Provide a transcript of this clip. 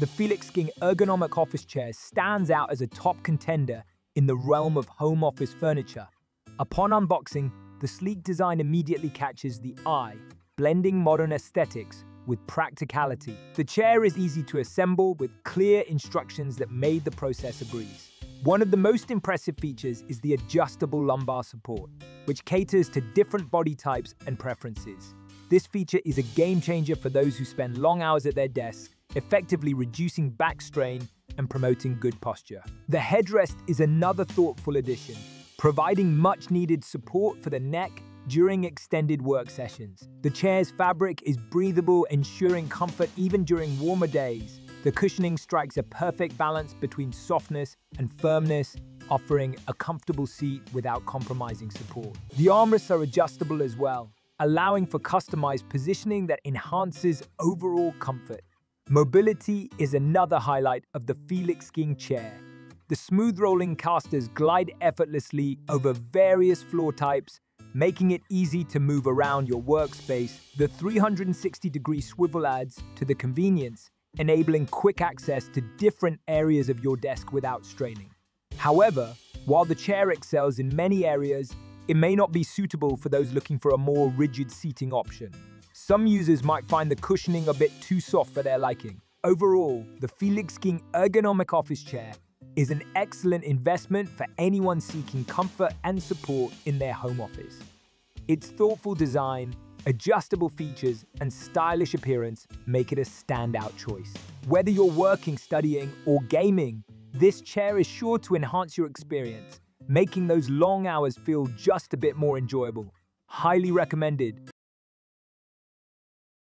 the FelixKing ergonomic office chair stands out as a top contender in the realm of home office furniture. Upon unboxing, the sleek design immediately catches the eye, blending modern aesthetics with practicality. The chair is easy to assemble with clear instructions that made the process a breeze. One of the most impressive features is the adjustable lumbar support, which caters to different body types and preferences. This feature is a game changer for those who spend long hours at their desks, effectively reducing back strain and promoting good posture. The headrest is another thoughtful addition, providing much needed support for the neck during extended work sessions. The chair's fabric is breathable, ensuring comfort even during warmer days. The cushioning strikes a perfect balance between softness and firmness, offering a comfortable seat without compromising support. The armrests are adjustable as well, allowing for customized positioning that enhances overall comfort. Mobility is another highlight of the FelixKing chair. The smooth rolling casters glide effortlessly over various floor types, making it easy to move around your workspace. The 360 degree swivel adds to the convenience, enabling quick access to different areas of your desk without straining. However, while the chair excels in many areas, it may not be suitable for those looking for a more rigid seating option. Some users might find the cushioning a bit too soft for their liking. Overall, the FelixKing ergonomic office chair is an excellent investment for anyone seeking comfort and support in their home office. Its thoughtful design, adjustable features, and stylish appearance make it a standout choice. Whether you're working, studying, or gaming, this chair is sure to enhance your experience, making those long hours feel just a bit more enjoyable. Highly recommended.